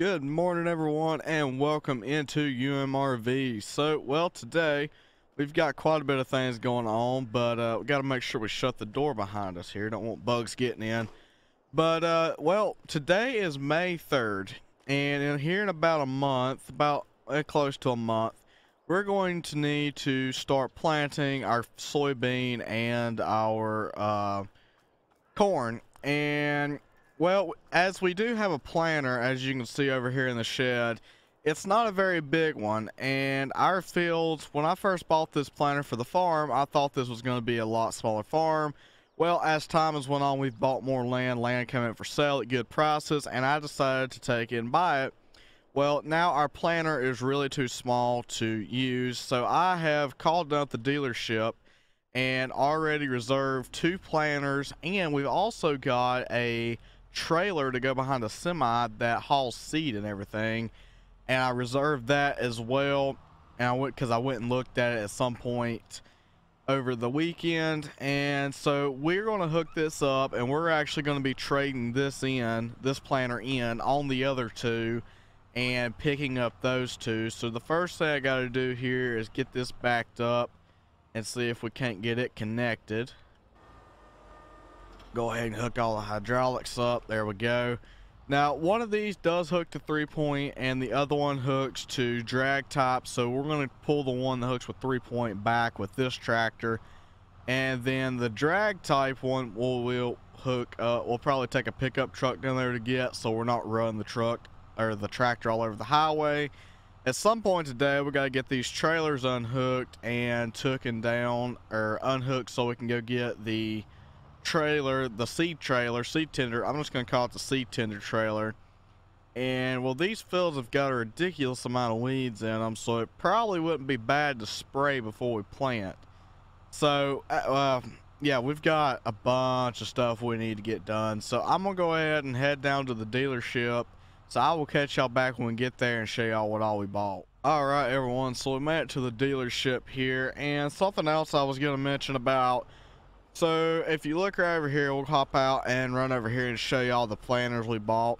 Good morning, everyone, and welcome into UMRV. So, well, today we've got quite a bit of things going on, but uh, we got to make sure we shut the door behind us here. Don't want bugs getting in. But, uh, well, today is May 3rd, and in here in about a month, about uh, close to a month, we're going to need to start planting our soybean and our uh, corn. And well, as we do have a planter, as you can see over here in the shed, it's not a very big one. And our fields, when I first bought this planter for the farm, I thought this was going to be a lot smaller farm. Well, as time has went on, we've bought more land. Land came in for sale at good prices, and I decided to take it and buy it. Well, now our planter is really too small to use, so I have called up the dealership and already reserved two planters, and we've also got a trailer to go behind a semi that hauls seed and everything. And I reserved that as well. And I went because I went and looked at it at some point over the weekend. And so we're going to hook this up and we're actually going to be trading this in, this planter in on the other two and picking up those two. So the first thing I got to do here is get this backed up and see if we can't get it connected go ahead and hook all the hydraulics up. There we go. Now, one of these does hook to three point and the other one hooks to drag top. So we're going to pull the one that hooks with three point back with this tractor. And then the drag type one will we'll hook uh, we'll probably take a pickup truck down there to get so we're not running the truck or the tractor all over the highway. At some point today, we got to get these trailers unhooked and taken down or unhooked so we can go get the trailer, the seed trailer, seed tender. I'm just going to call it the seed tender trailer. And well, these fields have got a ridiculous amount of weeds in them, so it probably wouldn't be bad to spray before we plant. So, uh, uh, yeah, we've got a bunch of stuff we need to get done. So I'm going to go ahead and head down to the dealership. So I will catch y'all back when we get there and show y'all what all we bought. Alright everyone, so we made it to the dealership here. And something else I was going to mention about so if you look right over here, we'll hop out and run over here and show you all the planters we bought.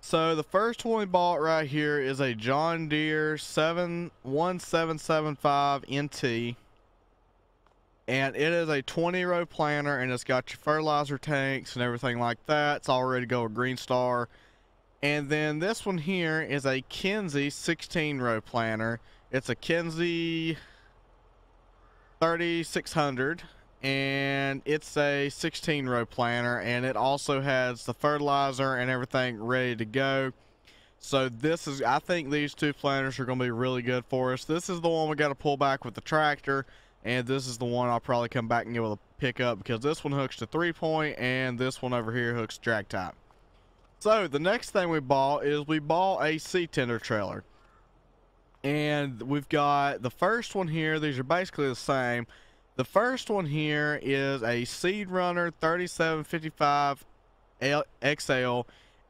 So the first one we bought right here is a John Deere 71775 NT. And it is a 20 row planter and it's got your fertilizer tanks and everything like that. It's all ready to go with Green Star. And then this one here is a Kinze 16 row planter. It's a Kinze 3600 and it's a 16 row planter and it also has the fertilizer and everything ready to go. So this is i think these two planters are going to be really good for us. This is the one we got to pull back with the tractor and this is the one i'll probably come back and get with pick up because this one hooks to three point and this one over here hooks drag type. So the next thing we bought is we bought a seed tender trailer. And we've got the first one here these are basically the same the first one here is a Seed Runner 3755 XL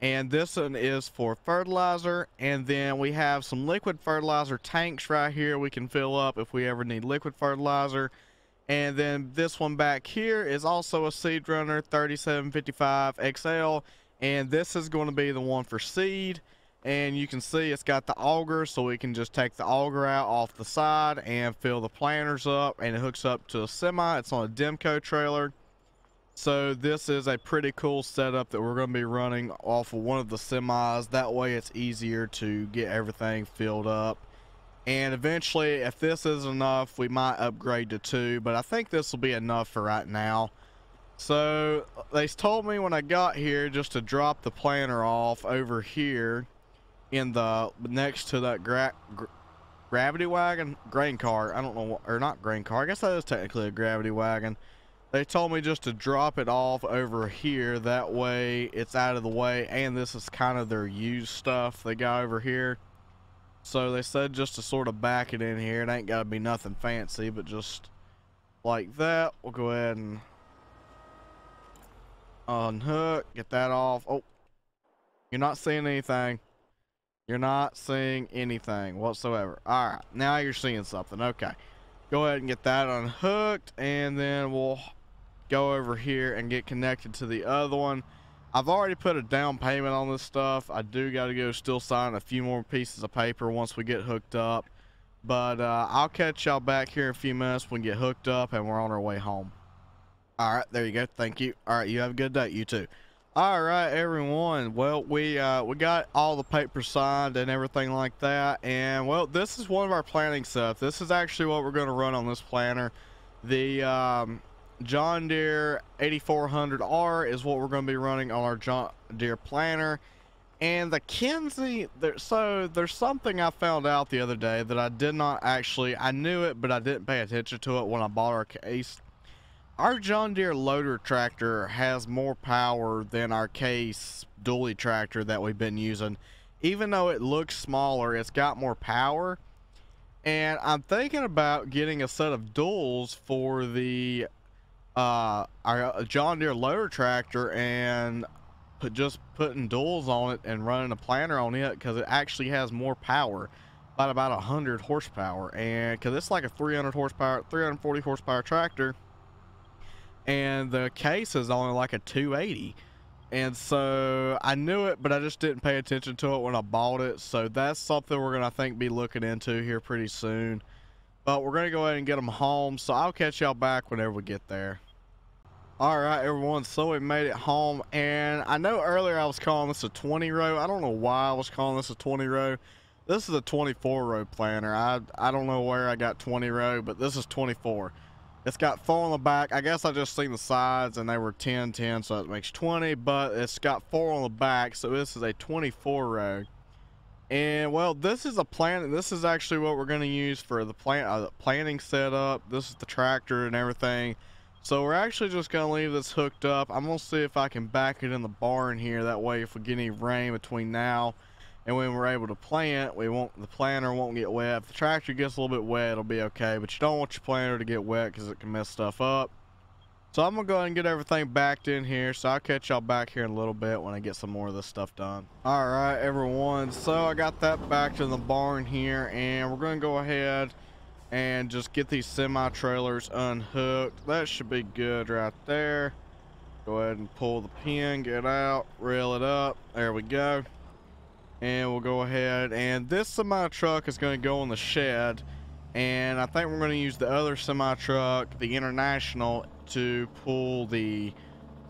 and this one is for fertilizer. And then we have some liquid fertilizer tanks right here we can fill up if we ever need liquid fertilizer. And then this one back here is also a seed runner 3755 XL and this is going to be the one for seed and you can see it's got the auger so we can just take the auger out off the side and fill the planters up and it hooks up to a semi. It's on a demco trailer. So this is a pretty cool setup that we're going to be running off of one of the semis. That way it's easier to get everything filled up. And eventually if this is enough we might upgrade to two but i think this will be enough for right now. So they told me when i got here just to drop the planter off over here in the next to that gra gra gravity wagon grain car i don't know what, or not grain car i guess that is technically a gravity wagon. They told me just to drop it off over here that way it's out of the way and this is kind of their used stuff they got over here. So they said just to sort of back it in here it ain't got to be nothing fancy but just like that we'll go ahead and unhook get that off. Oh you're not seeing anything you're not seeing anything whatsoever. All right, now you're seeing something. Okay, go ahead and get that unhooked, and then we'll go over here and get connected to the other one. I've already put a down payment on this stuff. I do got to go still sign a few more pieces of paper once we get hooked up. But uh, I'll catch y'all back here in a few minutes when we get hooked up and we're on our way home. All right, there you go. Thank you. All right, you have a good day. You too. All right, everyone. Well, we uh, we got all the papers signed and everything like that. And well, this is one of our planning stuff. This is actually what we're going to run on this planner. The um, John Deere 8400R is what we're going to be running on our John Deere planner. And the Kinze, there, so there's something I found out the other day that I did not actually, I knew it, but I didn't pay attention to it when I bought our case. Our John Deere loader tractor has more power than our case dually tractor that we've been using. Even though it looks smaller, it's got more power. And I'm thinking about getting a set of duals for the uh, our uh, John Deere loader tractor and put just putting duals on it and running a planter on it because it actually has more power about about 100 horsepower and because it's like a 300 horsepower 340 horsepower tractor and the case is only like a 280 and so I knew it but I just didn't pay attention to it when I bought it so that's something we're gonna I think be looking into here pretty soon but we're gonna go ahead and get them home so I'll catch y'all back whenever we get there all right, everyone. So we made it home, and I know earlier I was calling this a 20 row. I don't know why I was calling this a 20 row. This is a 24 row planter. I I don't know where I got 20 row, but this is 24. It's got four on the back. I guess I just seen the sides, and they were 10, 10, so it makes 20. But it's got four on the back, so this is a 24 row. And well, this is a plan. This is actually what we're going to use for the plant uh, planting setup. This is the tractor and everything. So we're actually just going to leave this hooked up. I'm going to see if I can back it in the barn here. That way if we get any rain between now and when we're able to plant, we won't the planter won't get wet. If the tractor gets a little bit wet, it'll be okay. But you don't want your planter to get wet because it can mess stuff up. So I'm to go ahead and get everything backed in here. So I'll catch y'all back here in a little bit when I get some more of this stuff done. Alright everyone, so I got that back in the barn here. And we're going to go ahead and just get these semi trailers unhooked. That should be good right there. Go ahead and pull the pin, get out, reel it up. There we go. And we'll go ahead and this semi truck is going to go in the shed. And I think we're going to use the other semi truck, the International, to pull the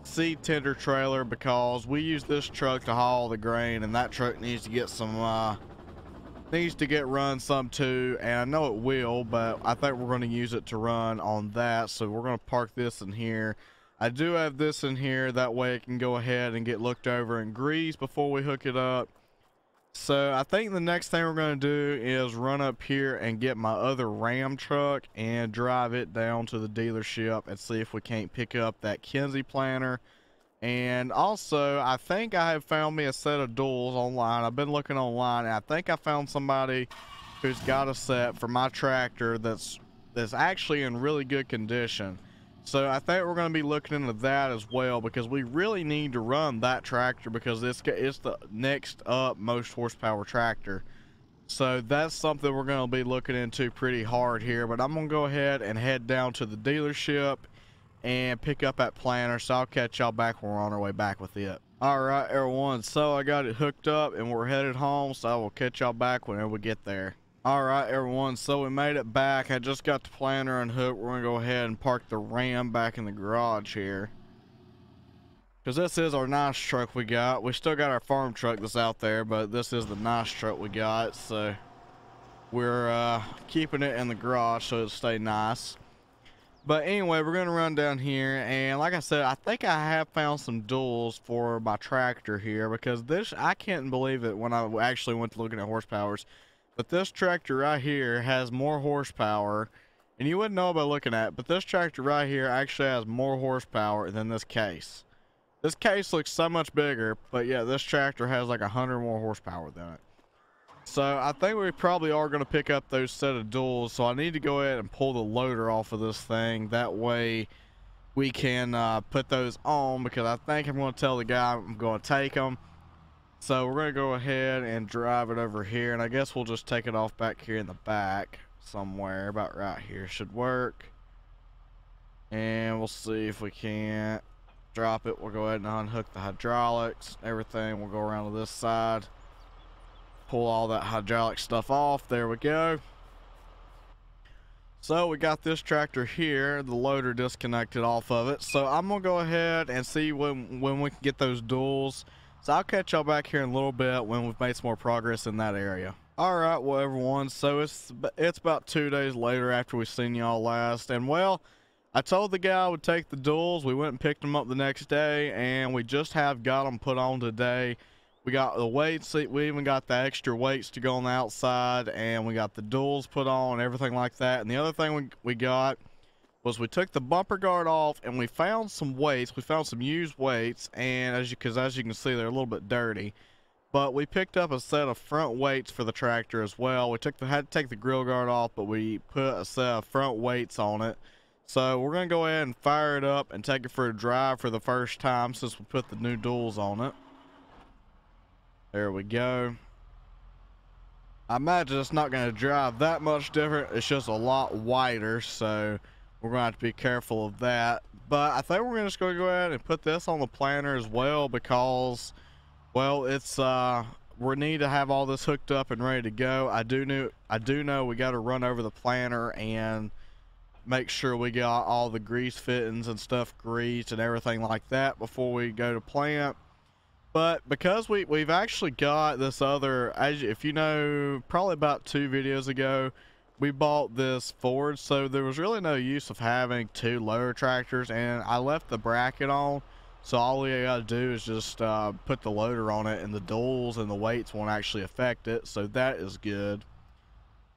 seed tender trailer because we use this truck to haul the grain and that truck needs to get some uh, needs to get run some too. And I know it will but I think we're going to use it to run on that. So we're going to park this in here. I do have this in here. That way it can go ahead and get looked over and greased before we hook it up so I think the next thing we're going to do is run up here and get my other Ram truck and drive it down to the dealership and see if we can't pick up that Kinze planter and also, I think I have found me a set of duals online. I've been looking online, and I think I found somebody who's got a set for my tractor that's that's actually in really good condition. So I think we're going to be looking into that as well because we really need to run that tractor because it's it's the next up most horsepower tractor. So that's something we're going to be looking into pretty hard here. But I'm going to go ahead and head down to the dealership and pick up that planter. So I'll catch y'all back when we're on our way back with it. All right, everyone. So I got it hooked up and we're headed home. So I will catch y'all back whenever we get there. All right, everyone. So we made it back. I just got the planter unhooked. We're going to go ahead and park the Ram back in the garage here. Because this is our nice truck we got. We still got our farm truck that's out there, but this is the nice truck we got. So we're uh, keeping it in the garage so it'll stay nice. But anyway, we're going to run down here. And like I said, I think I have found some duals for my tractor here. Because this, I can't believe it when I actually went looking at horsepowers. But this tractor right here has more horsepower. And you wouldn't know by looking at it. But this tractor right here actually has more horsepower than this case. This case looks so much bigger. But yeah, this tractor has like a 100 more horsepower than it. So I think we probably are going to pick up those set of duals. So I need to go ahead and pull the loader off of this thing. That way we can uh, put those on because I think I'm going to tell the guy I'm going to take them. So we're going to go ahead and drive it over here. And I guess we'll just take it off back here in the back somewhere. About right here should work. And we'll see if we can't drop it. We'll go ahead and unhook the hydraulics, everything. We'll go around to this side, pull all that hydraulic stuff off. There we go. So we got this tractor here, the loader disconnected off of it. So I'm gonna go ahead and see when when we can get those duals. So I'll catch y'all back here in a little bit when we've made some more progress in that area. All right, well everyone, so it's it's about two days later after we seen y'all last, and well, I told the guy I would take the duals. We went and picked them up the next day, and we just have got them put on today. We got the weights, we even got the extra weights to go on the outside, and we got the duals put on, everything like that. And the other thing we, we got was we took the bumper guard off, and we found some weights. We found some used weights, and as you, because as you can see, they're a little bit dirty. But we picked up a set of front weights for the tractor as well. We took the had to take the grill guard off, but we put a set of front weights on it. So we're gonna go ahead and fire it up and take it for a drive for the first time since we put the new duals on it. There we go. I imagine it's not to drive that much different. It's just a lot wider, so we're going to have to be careful of that. But I think we're just going to go ahead and put this on the planter as well because, well, it's uh, we need to have all this hooked up and ready to go. I do know I do know we got to run over the planter and make sure we got all the grease fittings and stuff greased and everything like that before we go to plant. But because we, we've actually got this other, as if you know, probably about two videos ago, we bought this Ford, so there was really no use of having two loader tractors, and I left the bracket on, so all we gotta do is just uh, put the loader on it, and the duals and the weights won't actually affect it, so that is good.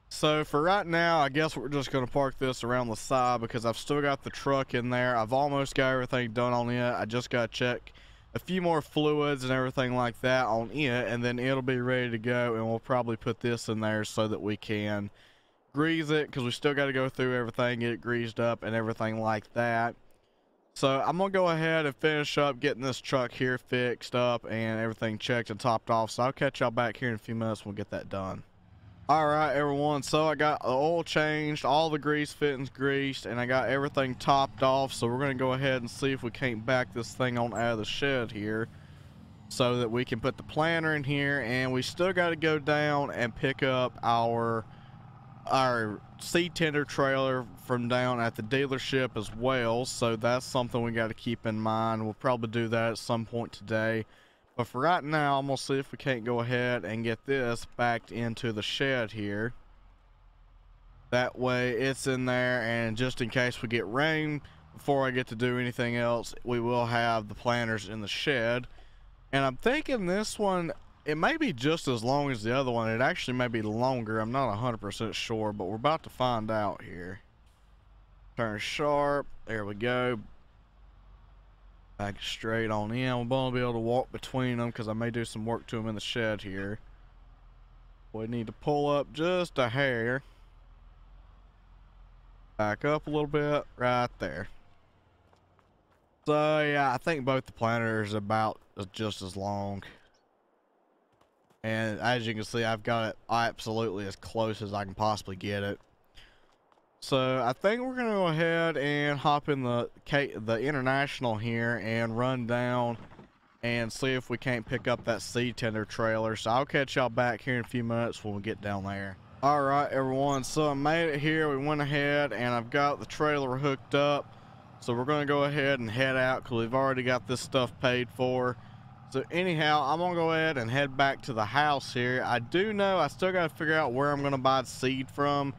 So for right now, I guess we're just gonna park this around the side because I've still got the truck in there. I've almost got everything done on it. I just gotta check a few more fluids and everything like that on it and then it'll be ready to go and we'll probably put this in there so that we can grease it because we still got to go through everything get it greased up and everything like that. So I'm gonna go ahead and finish up getting this truck here fixed up and everything checked and topped off so I'll catch y'all back here in a few minutes when we get that done. All right everyone so i got the oil changed all the grease fittings greased and i got everything topped off so we're going to go ahead and see if we can't back this thing on out of the shed here so that we can put the planter in here and we still got to go down and pick up our our seed tender trailer from down at the dealership as well so that's something we got to keep in mind we'll probably do that at some point today but for right now, I'm going to see if we can't go ahead and get this backed into the shed here. That way it's in there and just in case we get rain before I get to do anything else, we will have the planters in the shed. And I'm thinking this one, it may be just as long as the other one. It actually may be longer. I'm not 100% sure, but we're about to find out here. Turn sharp. There we go. Back straight on in. I'm going to be able to walk between them because I may do some work to them in the shed here. We need to pull up just a hair. Back up a little bit right there. So yeah, I think both the planters about just as long. And as you can see, I've got it absolutely as close as I can possibly get it. So I think we're gonna go ahead and hop in the the international here and run down and see if we can't pick up that seed tender trailer. So I'll catch y'all back here in a few minutes when we get down there. All right, everyone. So I made it here. We went ahead and I've got the trailer hooked up. So we're gonna go ahead and head out because we've already got this stuff paid for. So anyhow, I'm gonna go ahead and head back to the house here. I do know I still gotta figure out where I'm gonna buy seed from.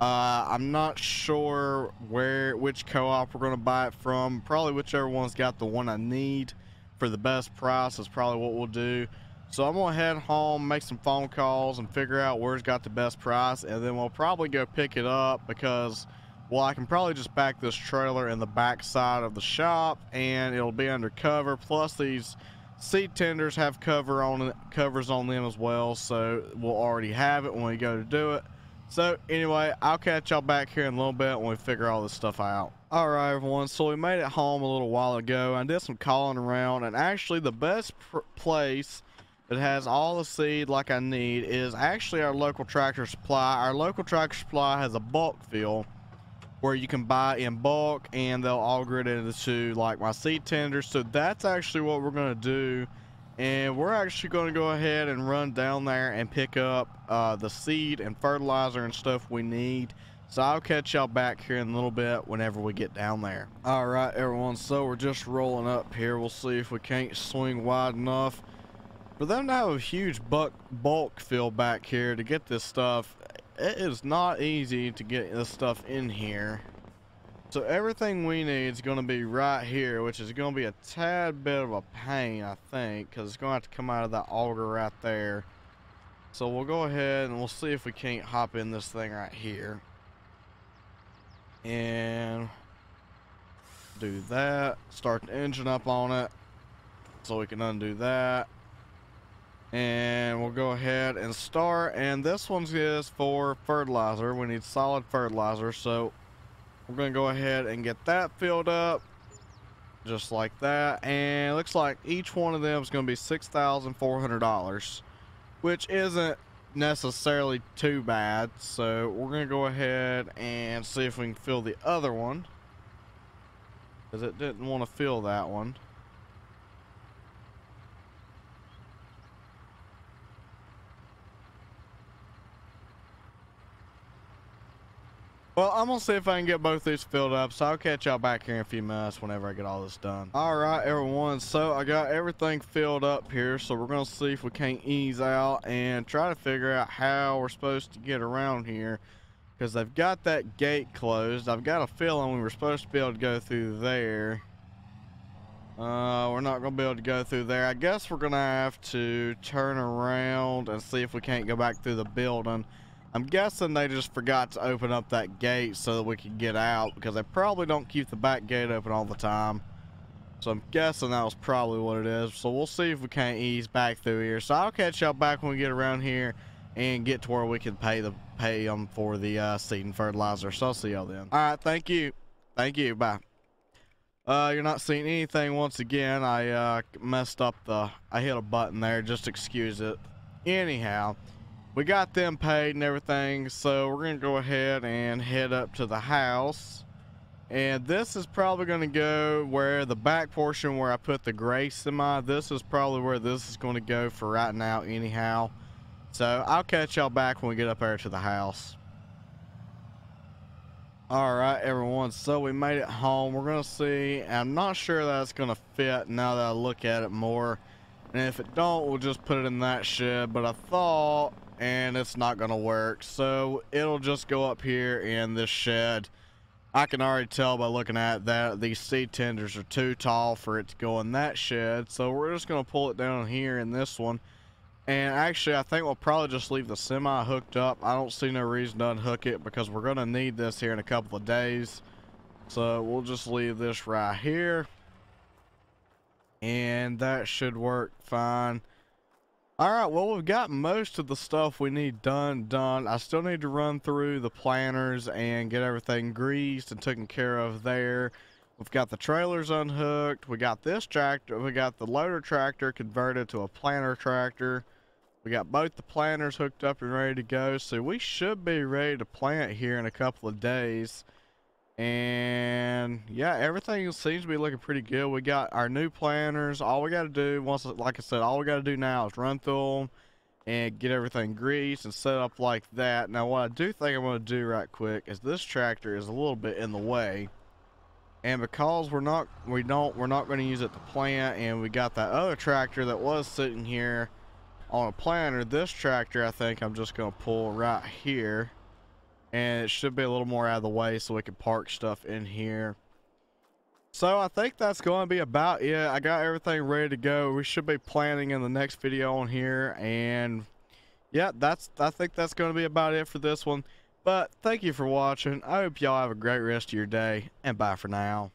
Uh, I'm not sure where which co-op we're to buy it from. Probably whichever one's got the one I need for the best price is probably what we'll do. So I'm to head home, make some phone calls, and figure out where's got the best price, and then we'll probably go pick it up because, well, I can probably just back this trailer in the back side of the shop, and it'll be under cover. Plus, these seed tenders have cover on covers on them as well, so we'll already have it when we go to do it. So anyway, I'll catch y'all back here in a little bit when we figure all this stuff out. All right, everyone. So we made it home a little while ago. I did some calling around, and actually the best place that has all the seed like I need is actually our local tractor supply. Our local tractor supply has a bulk fill, where you can buy in bulk and they'll auger it into like my seed tenders. So that's actually what we're going to do. And we're actually going to go ahead and run down there and pick up uh, the seed and fertilizer and stuff we need. So I'll catch y'all back here in a little bit whenever we get down there. All right, everyone. So we're just rolling up here. We'll see if we can't swing wide enough. For them to have a huge bulk fill back here to get this stuff, it is not easy to get this stuff in here. So everything we need is going to be right here, which is going to be a tad bit of a pain, I think, because it's going to have to come out of that auger right there. So we'll go ahead and we'll see if we can't hop in this thing right here. And do that. Start the engine up on it so we can undo that and we'll go ahead and start. And this one's is for fertilizer. We need solid fertilizer. So we're to go ahead and get that filled up just like that. And looks like each one of them is to be six thousand four hundred dollars which isn't necessarily too bad. So we're to go ahead and see if we can fill the other one because it didn't want to fill that one Well, I'm gonna see if I can get both these filled up, so I'll catch y'all back here in a few minutes whenever I get all this done. All right, everyone, so I got everything filled up here, so we're gonna see if we can't ease out and try to figure out how we're supposed to get around here, because they've got that gate closed. I've got a feeling we were supposed to be able to go through there. Uh, we're not gonna be able to go through there. I guess we're gonna have to turn around and see if we can't go back through the building. I'm guessing they just forgot to open up that gate so that we could get out because they probably don't keep the back gate open all the time. So I'm guessing that was probably what it is. So we'll see if we can't ease back through here. So I'll catch y'all back when we get around here and get to where we can pay the pay them for the uh, seed and fertilizer. So I'll see y'all then. All right, thank you. Thank you. Bye. Uh, you're not seeing anything once again. I uh, messed up the. I hit a button there. Just excuse it. Anyhow we got them paid and everything so we're gonna go ahead and head up to the house. And this is probably to go where the back portion where I put the gray semi this is probably where this is to go for right now anyhow. So I'll catch y'all back when we get up there to the house. All right everyone so we made it home. We're gonna see. I'm not sure that's gonna fit now that I look at it more. And if it don't we'll just put it in that shed. But I thought and it's not gonna work. So it'll just go up here in this shed. I can already tell by looking at that these seed tenders are too tall for it to go in that shed. So we're just gonna pull it down here in this one. And actually I think we'll probably just leave the semi hooked up. I don't see no reason to unhook it because we're gonna need this here in a couple of days. So we'll just leave this right here. And that should work fine Alright, well we've got most of the stuff we need done, done. I still need to run through the planters and get everything greased and taken care of there. We've got the trailers unhooked. We got this tractor. We got the loader tractor converted to a planter tractor. We got both the planters hooked up and ready to go. So we should be ready to plant here in a couple of days. And yeah, everything seems to be looking pretty good. We got our new planters. All we got to do, once, like I said, all we got to do now is run through them and get everything greased and set up like that. Now, what I do think I'm going to do right quick is this tractor is a little bit in the way. And because we're not, we don't, we're not going to use it to plant, and we got that other tractor that was sitting here on a planter. This tractor, I think I'm just going to pull right here and it should be a little more out of the way so we can park stuff in here. So I think that's going to be about it. I got everything ready to go. We should be planning in the next video on here and yeah, that's I think that's going to be about it for this one. But thank you for watching. I hope y'all have a great rest of your day and bye for now.